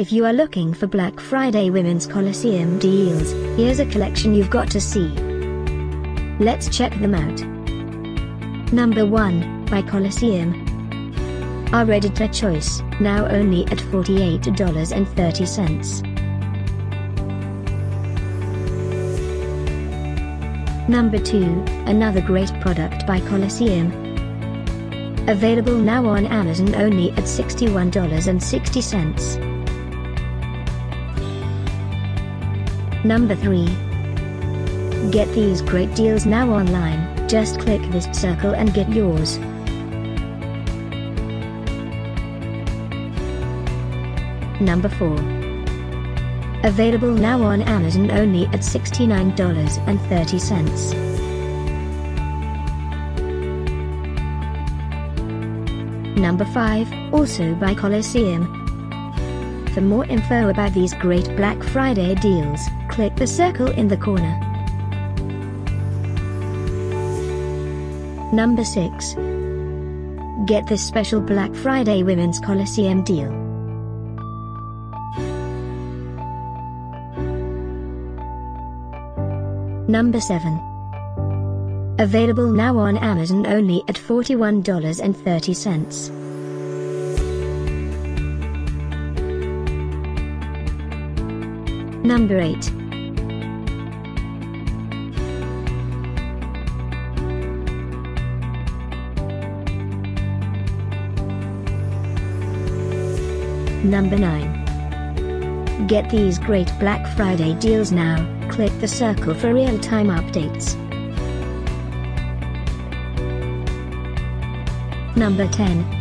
If you are looking for Black Friday Women's Colosseum deals, here's a collection you've got to see. Let's check them out. Number 1, by Colosseum. Our editor choice, now only at $48.30. Number 2, another great product by Colosseum. Available now on Amazon only at $61.60. Number 3. Get these great deals now online, just click this circle and get yours. Number 4. Available now on Amazon only at $69.30. Number 5, also by Colosseum. For more info about these great Black Friday deals, click the circle in the corner. Number 6. Get this special Black Friday Women's Colosseum deal. Number 7. Available now on Amazon only at $41.30. Number 8. Number 9. Get these great Black Friday deals now, click the circle for real-time updates. Number 10.